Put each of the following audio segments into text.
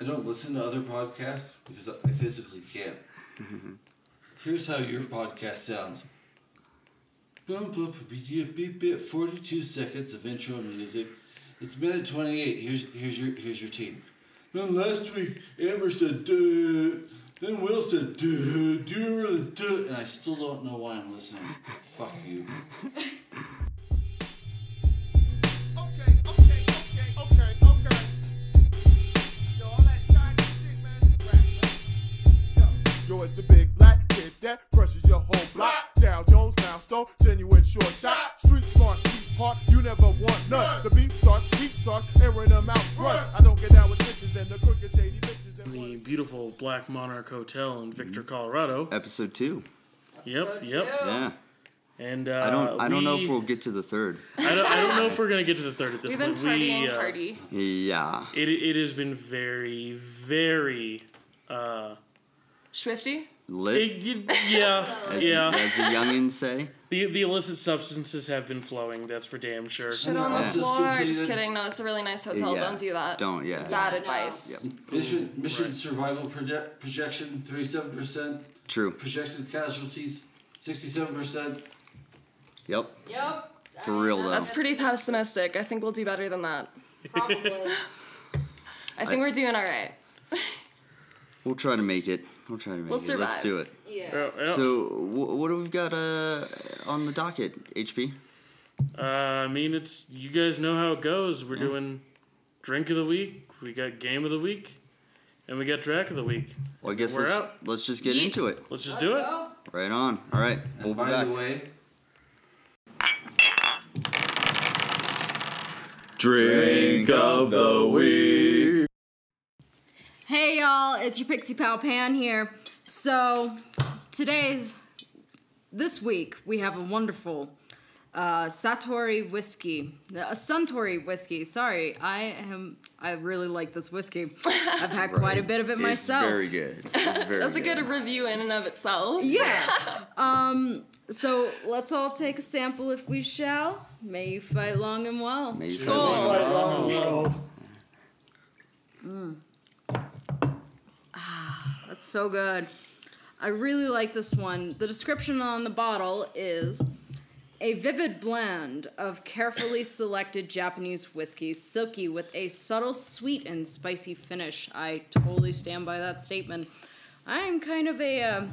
I don't listen to other podcasts because I physically can't. Here's how your podcast sounds. Boom, boom, beep, beep, beep, 42 seconds of intro music. It's minute 28. Here's here's your here's your team. Then last week, Amber said, duh. Then Will said, duh. Do you the duh? And I still don't know why I'm listening. Fuck you. that crushes your whole block. Dow Jones, milestone, genuine short shot. Street smart, sweetheart, you never want none. The beat starts, beat starts, airing them out, run. I don't get down with snitches and the crooked shady bitches. and The beautiful Black Monarch Hotel in Victor, Colorado. Episode two. Yep, yep. Yeah. And uh, I don't. I don't know if we- we'll get to the third. I don't, I don't know if we're gonna get to the third at this We've been point. partying we, uh, party. Yeah. It it has been very very. Uh, Swifty? Lit. it- yeah, as, yeah. as the youngins say. The the illicit substances have been flowing. That's for damn sure. Shit on the Analysis floor. Just kidding. No, it's a really nice hotel. Yeah. Don't do that. Don't. Yeah. Bad advice. Mission mission survival project, projection 37%. True. Projected casualties 67%. Yep. Yep. For real, though. That's pretty pessimistic. I think we'll do better than that. Probably. I think we're doing all right. We'll try to make it. We'll try to make We'll it. Let's do it. yeah. Oh, yeah. So, wh- what do we got uh, on the docket, HP? Uh, I mean, it's you guys know how it goes. We're doing drink of the week. We got game of the week, and we got track of the week. Well, I guess We're let's, out. let's just get Yeet. into it. Let's just Let's do it. Right on. All right. We'll And be by back. the way, Drink of the week. Hey y'all, it's your Pixie Pal Pan here. So, today's, this week, we have a wonderful uh, Satori whiskey. A Suntory whiskey. Sorry, I am, I really like this whiskey. I've had quite a bit of it It's myself. very good. It's very That's a good review in and of itself. Yeah. um, so let's all take a sample if we shall. May you fight long and well. Maybe Skull. That's so good. I really like this one. The description on the bottle is a vivid blend of carefully selected Japanese whiskey, silky with a subtle sweet and spicy finish. I totally stand by that statement. I'm kind of a uh,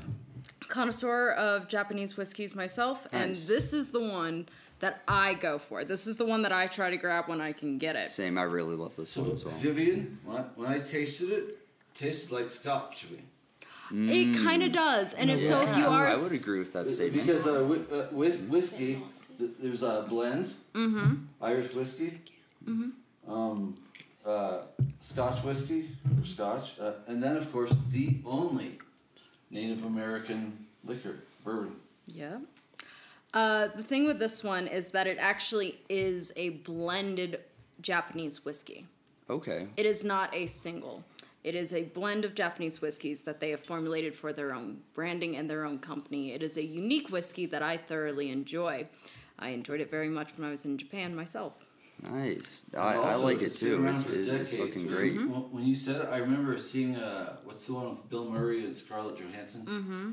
connoisseur of Japanese whiskeys myself, and this is the one that I go for. This is the one that I try to grab when I can get it. Same. I really love this so one as well. Vivian, when I, when I tasted it, it tasted like scotch to me. It kind of does, and if so, if you are I would agree with that statement. Because uh, whi- uh, whis- whiskey, th- there's uh, blends, mm-hmm. Irish whiskey, um, uh, Scotch whiskey or Scotch, uh, and then of course the only Native American liquor, bourbon. Yeah. Uh, the thing with this one is that it actually is a blended Japanese whiskey. Okay. It is not a single. It is a blend of Japanese whiskeys that they have formulated for their own branding and their own company. It is a unique whiskey that I thoroughly enjoy. I enjoyed it very much when I was in Japan myself. Nice. I, And I like it too. It's, it's, it's decades. fucking When- great. When, when you said it, I remember seeing uh, what's the one with Bill Murray and Scarlett Johansson. Mm-hmm.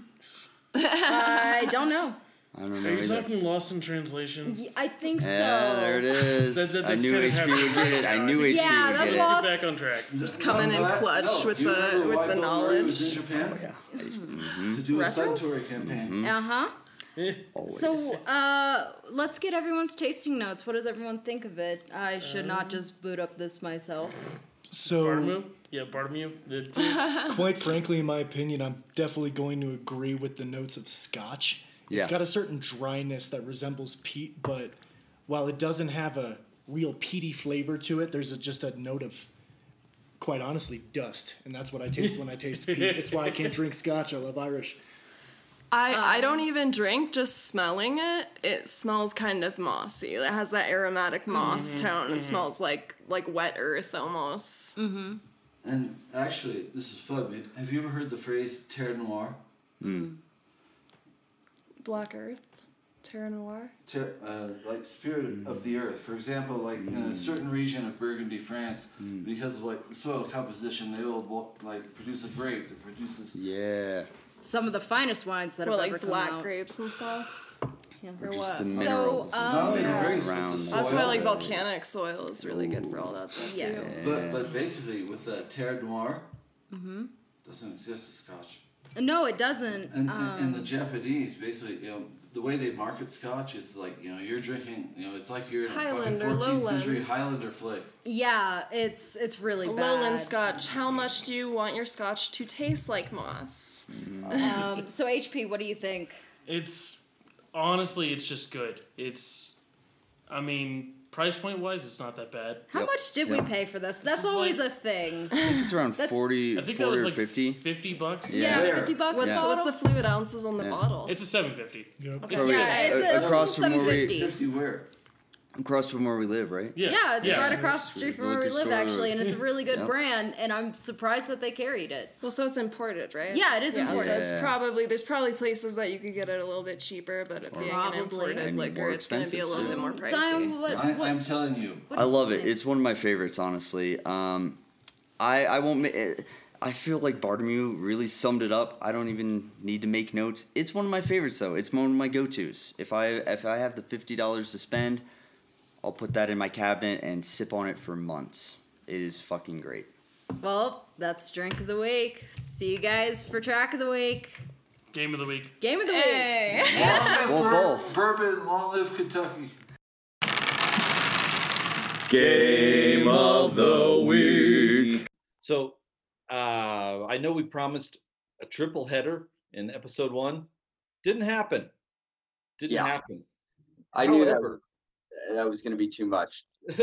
I don't know. I don't know. Are you either. talking Lost in Translation? I think so. Yeah, there it is. That- that- I knew kinda HP would get it. I knew right HP would get it. lost- Get back on track. Just coming in clutch with the- with the Bill Murray was knowledge. in Japan Mm-hmm. to do a Reference? Suntory campaign. Uh huh. So, uh, let's get everyone's tasting notes. What does everyone think of it? I should Um, not just boot up this myself. So, Bartomeu? Yeah, Bartomeu. Quite frankly, in my opinion, I'm definitely going to agree with the notes of Scotch. Yeah. It's got a certain dryness that resembles peat, but while it doesn't have a real peaty flavor to it, there's a, just a note of, quite honestly, dust, and that's what I taste when I taste peat. It's why I can't drink Scotch. I love Irish. I, I um, don't even drink, just smelling it, it smells kind of mossy. It has that aromatic mm-hmm. moss mm-hmm. tone. It mm-hmm. smells like like wet earth almost. And actually, this is fun. Have you ever heard the phrase terre noire? Hmm. Black earth. Terra Noir. ter- uh, like spirit of the earth. For example, like in a certain region of Burgundy, France, because of like soil composition, they will like produce a grape that produces. Yeah. Some of the finest wines that What, have ever come out. like come black out. grapes and stuff? Or Just what? So, um, Not only the yeah. grapes, but Around the the- That's why like volcanic soil is really good for all that stuff Yeah. too. But but basically, with uh, Terre Noire, doesn't exist with Scotch. No, it doesn't. And, and, Um, and the Japanese, basically, you know, the way they market Scotch is like, you know, you're drinking, you know, it's like you're in a fucking 14th century Highlander flick. yeah, it's it's really bad. Lowland Scotch. How much do you want your Scotch to taste like moss? Um, so HP, what do you think? It's honestly, it's just good. It's, I mean, price point wise, it's not that bad. How Yep, much did we pay for this? That's is always like- a thing. It's around That's- 40, I think 40 that was or like 50. Fifty bucks. Yeah, Where? fifty bucks What's, a Yeah. bottle. what's the fluid ounces on the Yeah. bottle? It's a seven fifty. Yep. Okay. Yeah, it's a, across from seven where we- fifty. 50 where? Across from where we live, right? Yeah. Yeah, it's yeah. right across the street from The where we live, store. actually, and it's a really good Yep. brand. And I'm surprised that they carried it. Well, so it's imported, right? Yeah, it is yeah, imported. So it's probably there's probably places that you could get it a little bit cheaper, but it being an imported And liquor, it's going to be a little bit more pricey. So, what, I, what- I'm telling you. I do you love it. think? It's one of my favorites, honestly. Um, I I won't. ma- eh, I feel like Bartomeu really summed it up. I don't even need to make notes. It's one of my favorites, though. It's one of my go-tos. If I if I have the fifty dollars to spend, I'll put that in my cabinet and sip on it for months. It is fucking great. well, that's drink of the week. See you guys for track of the week. Game of the week. Game of the Hey. Long live Well, bur- both. Bourbon, long live Kentucky. Game of the week. So, uh, I know we promised a triple header in episode one. Didn't happen. Didn't Yeah. happen. I knew that However- was, that was going to be too much.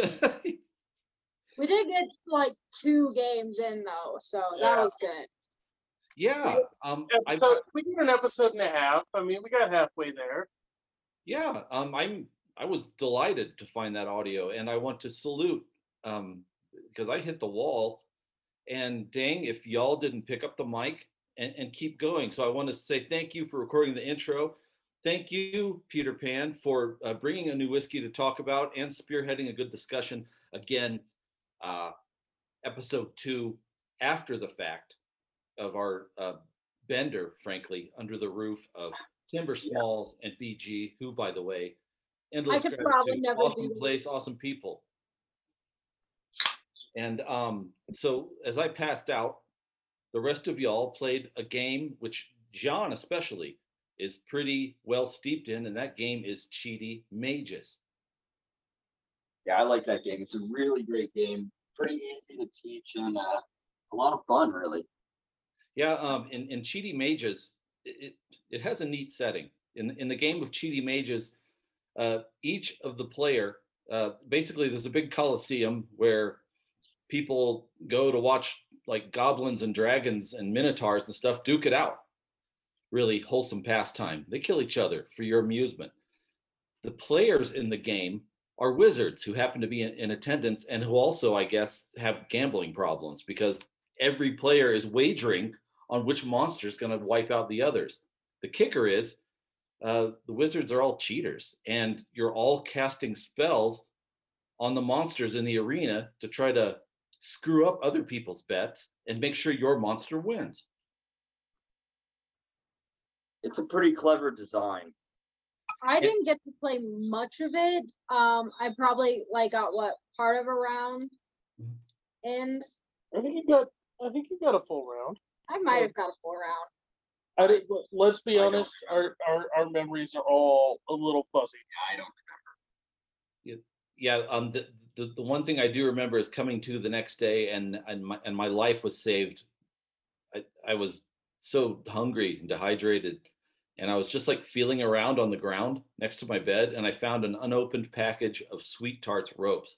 We did get like two games in though, so that was good. yeah. Um. I, we did an episode and a half. I mean, we got halfway there. yeah. Um. I'm. I was delighted to find that audio, and I want to salute. Um. Because I hit the wall, and dang, if y'all didn't pick up the mic and, and keep going. So I want to say thank you for recording the intro. Thank you, Peter Pan, for uh, bringing a new whiskey to talk about and spearheading a good discussion. Again, uh, episode two, after the fact of our uh, bender, frankly, under the roof of Timber Smalls and BG, who, by the way, endless could probably never awesome do- place, awesome people. And um, so as I passed out, the rest of y'all played a game which John especially is pretty well steeped in, and that game is Cheaty Mages. Yeah, I like that game. It's a really great game. Pretty easy to teach and uh, a lot of fun, really. Yeah, um, in, in Cheaty Mages, it, it, it has a neat setting. In, in the game of Cheaty Mages, uh, each of the player, uh, basically there's a big coliseum where people go to watch like goblins and dragons and minotaurs and stuff duke it out. Really wholesome pastime. They kill each other for your amusement. The players in the game are wizards who happen to be in, in attendance and who also, I guess, have gambling problems because every player is wagering on which monster is going to wipe out the others. The kicker is uh, the wizards are all cheaters, and you're all casting spells on the monsters in the arena to try to screw up other people's bets and make sure your monster wins. It's a pretty clever design. I didn't get to play much of it. Um, I probably like got what part of a round, and I think you got. I think you got a full round. I might have got a full round. I did, but let's be I honest. Our, our our memories are all a little fuzzy. I don't remember. yeah um the, the the one thing i do remember is coming to the next day and and my and my life was saved i i was so hungry and dehydrated and i was just like feeling around on the ground next to my bed and i found an unopened package of sweet tarts ropes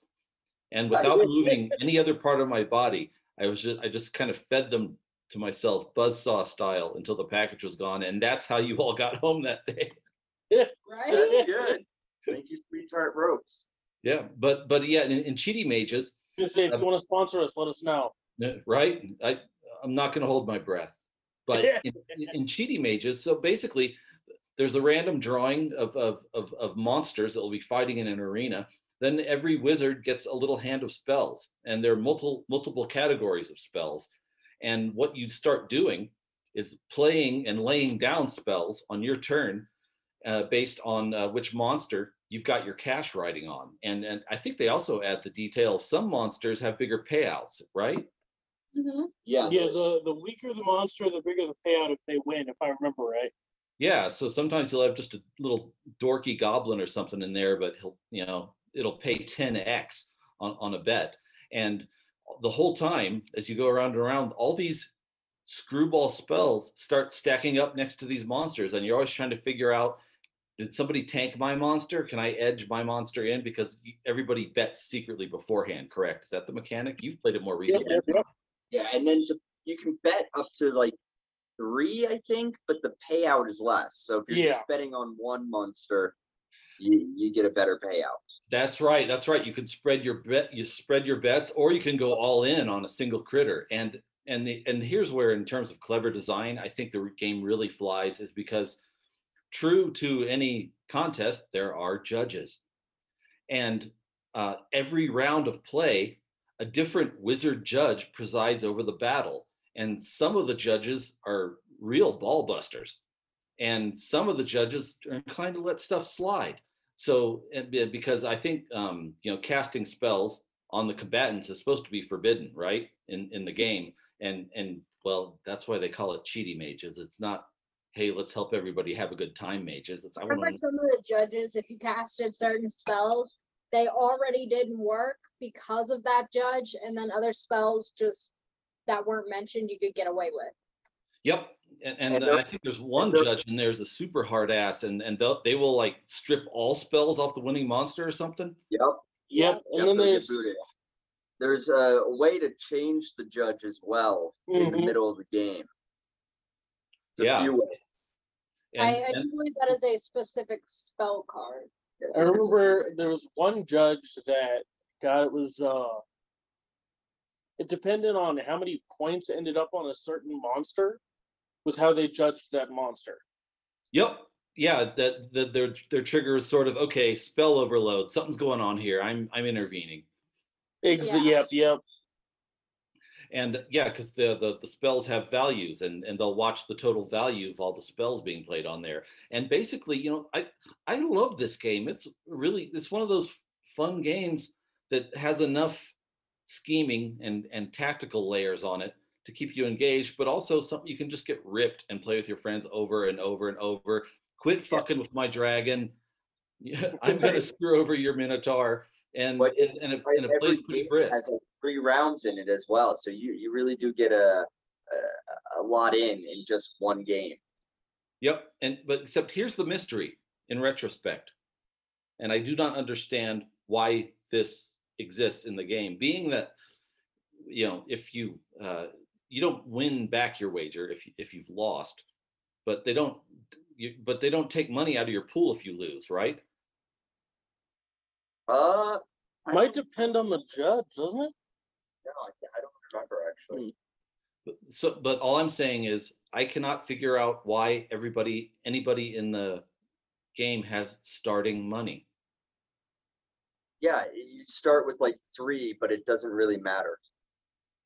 and without moving any other part of my body i was just i just kind of fed them to myself buzzsaw style until the package was gone and that's how you all got home that day Right? That's good. Thank you, sweetheart ropes. yeah but but yeah in, in cheaty mages Just say, if Um, you want to sponsor us, let us know. Right? I I'm not going to hold my breath. But in, in, cheaty mages, so basically, there's a random drawing of, of, of, of monsters that will be fighting in an arena. Then every wizard gets a little hand of spells, and there are multiple multiple categories of spells. And what you start doing is playing and laying down spells on your turn uh, based on uh, which monster you've got your cash riding on. And and I think they also add the detail some monsters have bigger payouts, right? Mm-hmm. Yeah. Yeah, the the weaker the monster, the bigger the payout if they win, if I remember right. Yeah, so sometimes you'll have just a little dorky goblin or something in there, but he'll, you know, it'll pay 10x on, on a bet. And the whole time, as you go around and around, all these screwball spells start stacking up next to these monsters. And you're always trying to figure out did somebody tank my monster? Can I edge my monster in? Because everybody bets secretly beforehand, correct? Is that the mechanic? You've played it more recently. Yeah, and then to, you can bet up to like three, I think, but the payout is less. So if you're Yeah. just betting on one monster, you you get a better payout. That's right. That's right. You can spread your bet. You spread your bets, or you can go all in on a single critter. And and the, and here's where, in terms of clever design, I think the game really flies is because, true to any contest, there are judges, and uh, every round of play, a different wizard judge presides over the battle, and some of the judges are real ball busters, and some of the judges are inclined to let stuff slide. So, because I think um, you know, casting spells on the combatants is supposed to be forbidden, right? In in the game, and and well, that's why they call it cheaty mages. It's not, hey, let's help everybody have a good time, mages. It's I Remember want some of the judges, if you casted certain spells, they already didn't work because of that judge, and then other spells just that weren't mentioned, you could get away with. Yep. And, and, And then I think there's one they're- judge and there's a super hard ass and and they'll, they will like strip all spells off the winning monster or something. Yep. Yep. yep, And then there's. There's a way to change the judge as well in the Mhm. middle of the game. There's Yeah. a few ways. And, I, I and- believe that is a specific spell card. I remember there was one judge that God it was uh it depended on how many points ended up on a certain monster was how they judged that monster. Yep. Yeah, that, that their their trigger is sort of okay, spell overload. Something's going on here. I'm I'm intervening. Ex- Yeah. Yep, yep. And yeah, because the, the the spells have values and and they'll watch the total value of all the spells being played on there. And basically, you know, I I love this game. It's really it's one of those fun games that has enough scheming and and tactical layers on it to keep you engaged, but also something you can just get ripped and play with your friends over and over and over. Quit fucking with my dragon. I'm gonna screw over your minotaur, and But and, and it, Right, and it every plays pretty brisk. has like three rounds in it as well, so you you really do get a a, a lot in in just one game. Yep. And but except here's the mystery in retrospect. And I do not understand why this exists in the game, being that you know, if you uh you don't win back your wager if if you've lost, but they don't you, but they don't take money out of your pool if you lose, right? Uh, Might depend on the judge, doesn't it? know. I, I don't remember actually. But- So but all I'm saying is I cannot figure out why everybody anybody in the game has starting money. Yeah, you start with like three, but it doesn't really matter.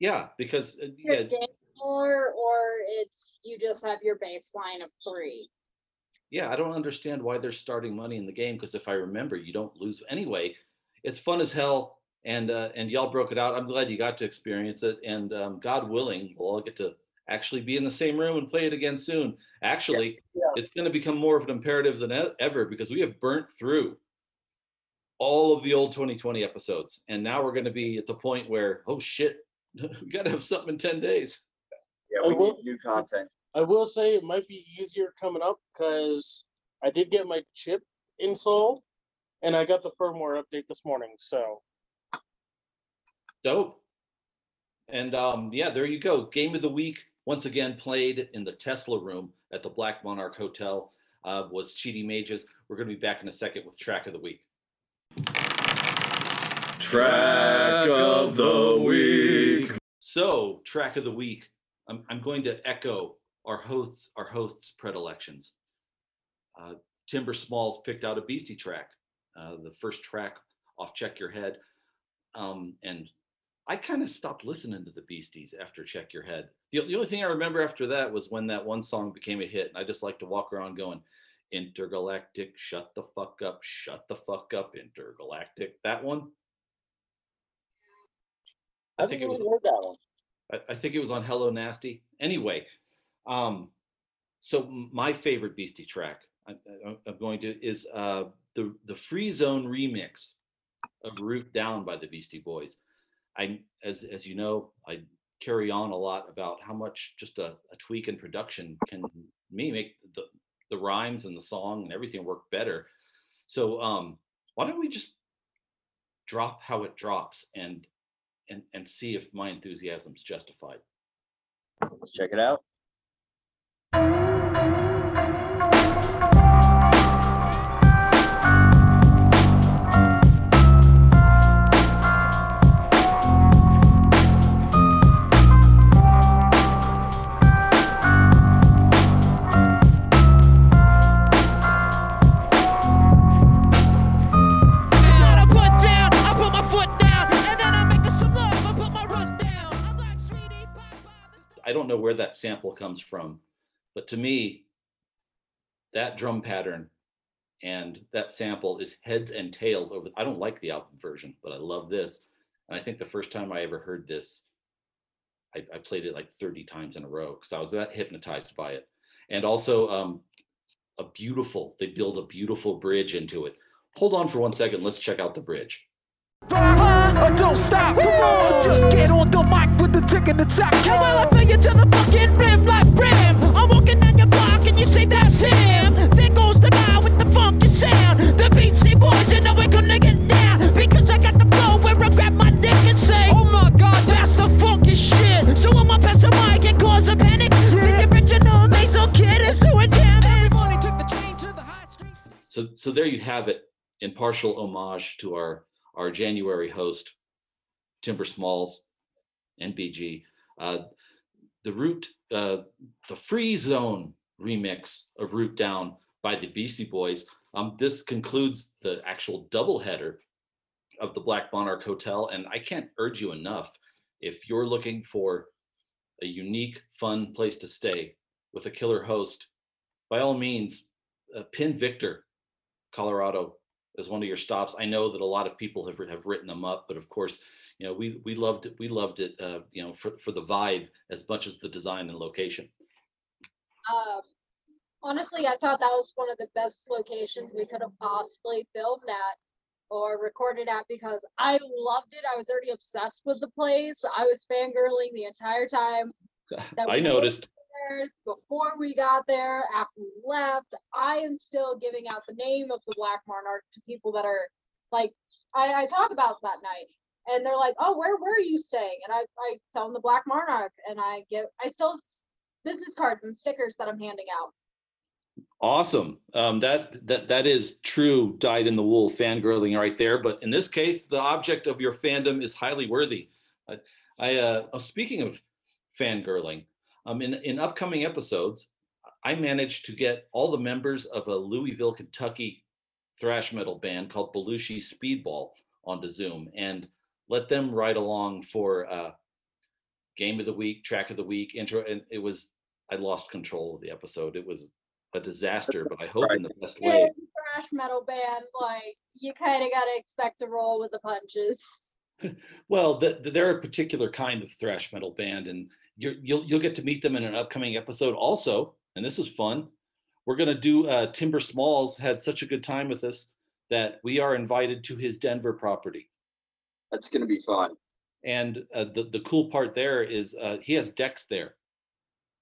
Yeah, because uh, Your yeah, game more, or it's you just have your baseline of three. yeah, I don't understand why they're starting money in the game because if I remember, you don't lose anyway. It's fun as hell, and uh, and y'all broke it out. I'm glad you got to experience it, and um, God willing, we'll all get to actually be in the same room and play it again soon. Actually, Yeah. it's going to become more of an imperative than ever because we have burnt through all of the old 2020 episodes, and now we're going to be at the point where oh shit, we got to have something in 10 days. Yeah, I we will- need new content. I will say it might be easier coming up because I did get my chip installed and I got the firmware update this morning. So Dope. And um, yeah, there you go. Game of the week, once again played in the Tesla room at the Black Monarch Hotel, uh, was Cheaty Mages. We're going to be back in a second with track of the week. Track of the week. So, track of the week, I'm, I'm going to echo our hosts, our hosts' predilections. uh, Timber Smalls picked out a Beastie track, uh, the first track off Check Your Head. Um, and I kind of stopped listening to the Beasties after Check Your Head. The, the only thing I remember after that was when that one song became a hit. And I just like to walk around going, Intergalactic, shut the fuck up, shut the fuck up, Intergalactic. That one. I think it was heard that one. I, I think it was on Hello Nasty. Anyway, um, so my favorite Beastie track I, I, I'm going to is uh, the the Free Zone remix of Root Down by the Beastie Boys. I as as you know, I carry on a lot about how much just a, a tweak in production can me make the the rhymes and the song and everything work better. So um, why don't we just drop how it drops and and and see if my enthusiasm's justified. Let's check it out. I don't know where that sample comes from, but to me, that drum pattern and that sample is heads and tails over. I don't like the album version, but I love this. And I think the first time I ever heard this, I, I played it like 30 times in a row because I was that hypnotized by it. And also, um, a beautiful, they build a beautiful bridge into it. Hold on for one second. Let's check out the bridge. Or don't stop. Come on, just get on the mic with the tick and the tack. And while I fill you to the fucking rim like brim, I'm walking down your block and you say that's him. There goes the guy with the funky sound. The Beastie Boys, you know we're gonna get down because I got the flow where I grab my dick and say, Oh my God, that's the funky shit. So I'm gonna pass the mic and cause a panic. The original nasal kid is doing damn. Everybody took the train to the high street. So, so there you have it in partial homage to our our January host, Timber Smalls, NBG. Uh, the Root, uh, the Free Zone remix of Root Down by the Beastie Boys. Um, this concludes the actual doubleheader of the Black Monarch Hotel, and I can't urge you enough. If you're looking for a unique, fun place to stay with a killer host, by all means, uh, pin Victor, Colorado, as one of your stops. I know that a lot of people have have written them up, but of course, you know we we loved it. We loved it. Uh, you know for for the vibe as much as the design and location. Um, honestly, I thought that was one of the best locations we could have possibly filmed at or recorded at because I loved it. I was already obsessed with the place. I was fangirling the entire time. that I noticed. Before we got there, after we left, I am still giving out the name of the Black Monarch to people that are like, I, I talk about that night. And they're like, oh, where were you staying? And I, I tell them the Black Monarch and I give, I still business cards and stickers that I'm handing out. Awesome. Um, that that that is true dyed in the wool fangirling right there. But in this case, the object of your fandom is highly worthy. I, I uh, oh, speaking of fangirling, um, in in upcoming episodes, I managed to get all the members of a Louisville, Kentucky thrash metal band called Belushi Speedball onto Zoom and let them ride along for uh, game of the week, track of the week, intro. And it was I lost control of the episode. It was a disaster, but I hope in the best Yeah, way. thrash metal band, like you kind of gotta expect to roll with the punches. Well, th- th- they're a particular kind of thrash metal band, and you're, you'll you'll get to meet them in an upcoming episode. Also, and this is fun. We're gonna do. Uh, Timber Smalls had such a good time with us that we are invited to his Denver property. That's gonna be fun. And uh, the the cool part there is uh, he has decks there,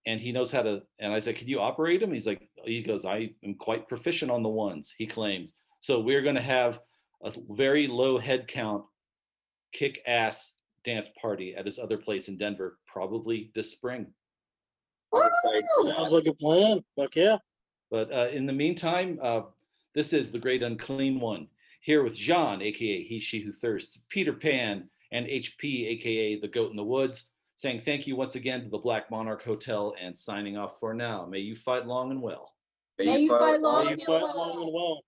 and he knows how to. And I said, "Can you operate them?" He's like, he goes, "I am quite proficient on the ones." He claims. So we're going to have a very low head count, kick ass dance party at his other place in Denver, probably this spring. Sounds like a plan. Fuck yeah. But uh, in the meantime, uh, this is the Great Unclean One here with John, aka He She Who Thirsts, Peter Pan, and HP, aka the Goat in the Woods, saying thank you once again to the Black Monarch Hotel and signing off for now. May you fight long and well. May you fight long May you fight well. long and well.